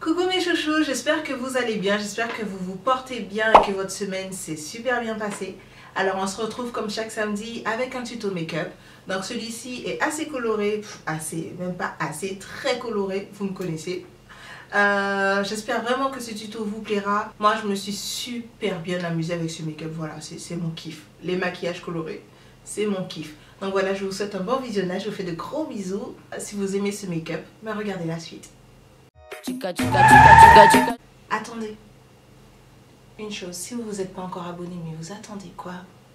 Coucou mes chouchous, j'espère que vous allez bien, j'espère que vous vous portez bien et que votre semaine s'est super bien passée. Alors on se retrouve comme chaque samedi avec un tuto make-up. Donc celui-ci est assez coloré, assez, même pas assez, très coloré, vous me connaissez. Euh, j'espère vraiment que ce tuto vous plaira. Moi je me suis super bien amusée avec ce make-up, voilà, c'est mon kiff. Les maquillages colorés, c'est mon kiff. Donc voilà, je vous souhaite un bon visionnage, je vous fais de gros bisous. Si vous aimez ce make-up, ben regardez la suite. Attendez. Une chose, si vous vous êtes pas encore abonné, mais vous attendez quoi?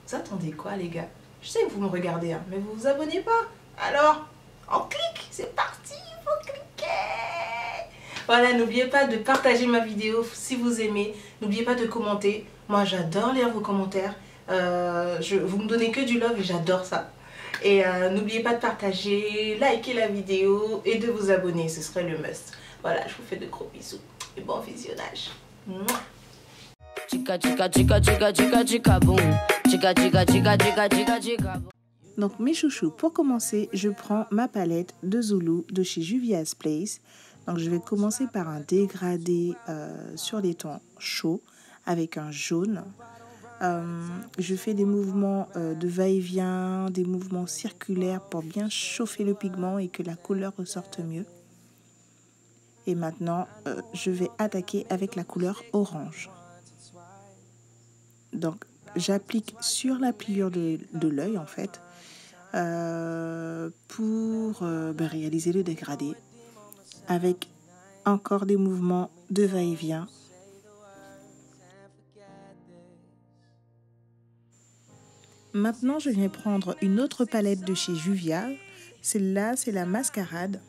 Vous attendez quoi les gars? Je sais que vous me regardez, hein, mais vous vous abonnez pas. Alors, on clique, c'est parti, il faut cliquer. Voilà, n'oubliez pas de partager ma vidéo si vous aimez. N'oubliez pas de commenter. Moi, j'adore lire vos commentaires. Euh, je, vous me donnez que du love et j'adore ça. Et euh, n'oubliez pas de partager, liker la vidéo et de vous abonner, ce serait le must. Voilà, je vous fais de gros bisous et bon visionnage. Donc mes chouchous, pour commencer, je prends ma palette de Zulu de chez Juvia's Place. Donc je vais commencer par un dégradé euh, sur les tons chauds avec un jaune. Euh, je fais des mouvements euh, de va-et-vient, des mouvements circulaires pour bien chauffer le pigment et que la couleur ressorte mieux. Et maintenant, euh, je vais attaquer avec la couleur orange. Donc, j'applique sur la pliure de, l'œil, en fait, euh, pour euh, ben, réaliser le dégradé avec encore des mouvements de va-et-vient. Maintenant, je viens prendre une autre palette de chez Juvia. Celle-là, c'est la mascarade.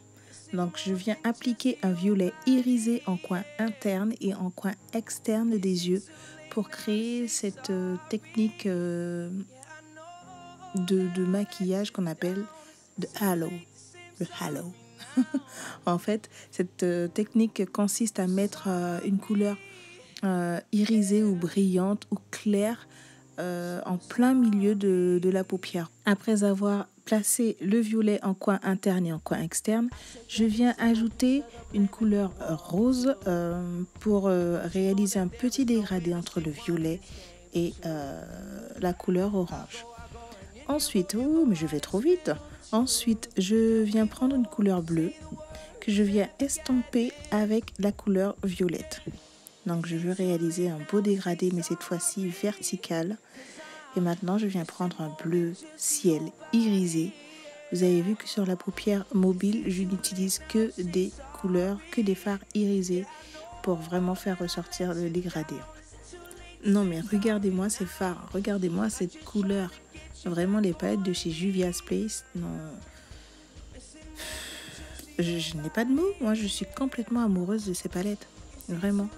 Donc je viens appliquer un violet irisé en coin interne et en coin externe des yeux pour créer cette euh, technique euh, de, maquillage qu'on appelle le halo. Le halo. en fait, cette euh, technique consiste à mettre une couleur irisée ou brillante ou claire en plein milieu de, la paupière. Après avoir placer le violet en coin interne et en coin externe, je viens ajouter une couleur rose euh, pour euh, réaliser un petit dégradé entre le violet et euh, la couleur orange. Ensuite, oh, mais je vais trop vite. Ensuite, je viens prendre une couleur bleue que je viens estomper avec la couleur violette. Donc, je veux réaliser un beau dégradé, mais cette fois-ci vertical. Et maintenant, je viens prendre un bleu ciel irisé. Vous avez vu que sur la paupière mobile, je n'utilise que des couleurs, que des fards irisés pour vraiment faire ressortir le dégradé. Non mais regardez-moi ces fards, regardez-moi cette couleur. Vraiment les palettes de chez Juvia's Place. Non. Je, je n'ai pas de mots. Moi, je suis complètement amoureuse de ces palettes. Vraiment.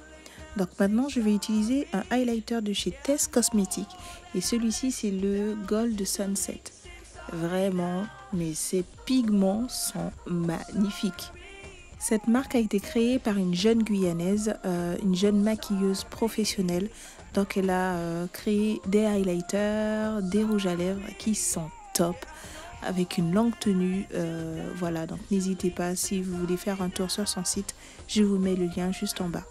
Donc maintenant, je vais utiliser un highlighter de chez Tess Cosmetics. Et celui-ci, c'est le Gold Sunset. Vraiment, mais ces pigments sont magnifiques. Cette marque a été créée par une jeune Guyanaise, euh, une jeune maquilleuse professionnelle. Donc elle a euh, créé des highlighters, des rouges à lèvres qui sont top avec une longue tenue. Euh, voilà, donc n'hésitez pas si vous voulez faire un tour sur son site, je vous mets le lien juste en bas.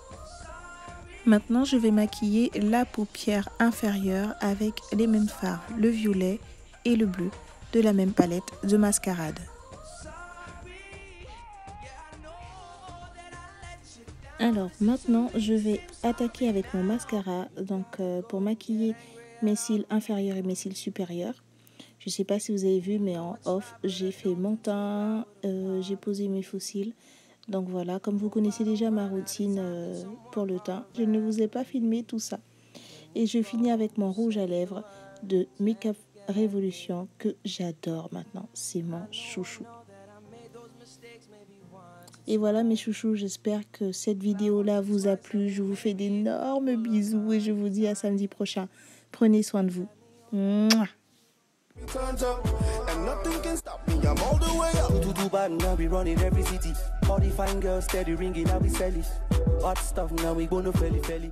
Maintenant, je vais maquiller la paupière inférieure avec les mêmes fards, le violet et le bleu de la même palette de mascarade. Alors maintenant, je vais attaquer avec mon mascara donc euh, pour maquiller mes cils inférieurs et mes cils supérieurs. Je ne sais pas si vous avez vu, mais en off, j'ai fait mon teint, euh, j'ai posé mes faux cils. Donc voilà, comme vous connaissez déjà ma routine euh, pour le teint, je ne vous ai pas filmé tout ça. Et je finis avec mon rouge à lèvres de Makeup Révolution que j'adore maintenant. C'est mon chouchou. Et voilà mes chouchous, j'espère que cette vidéo-là vous a plu. Je vous fais d'énormes bisous et je vous dis à samedi prochain. Prenez soin de vous. Turns up, and nothing can stop me. I'm all the way up. To Dubai, now we running every city. All the fine girls steady ringing, now we sell it. Hot stuff, now we gonna felly felly.